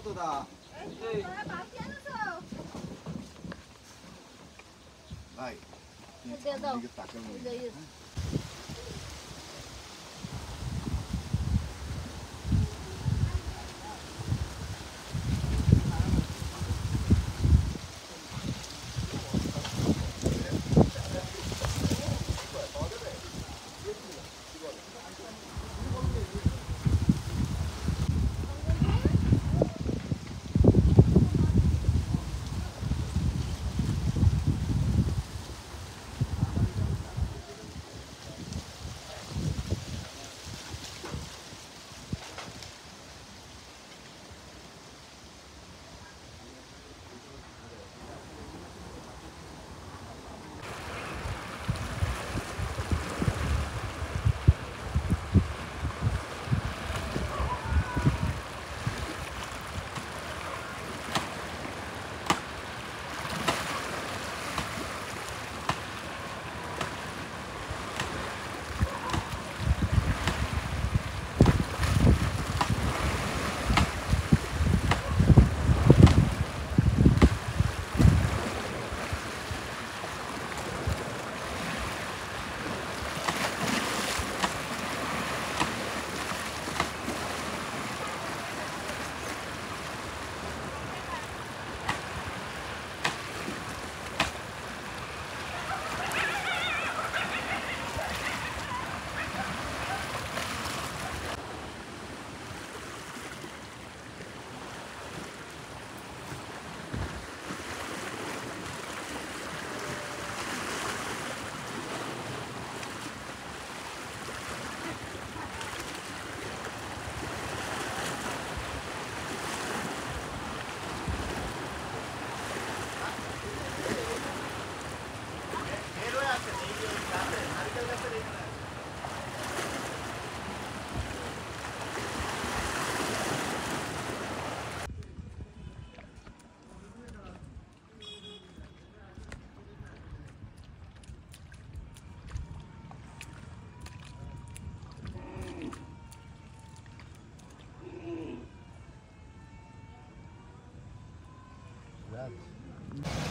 多，来拔尖子，来，你别走，你给打针。Bravo.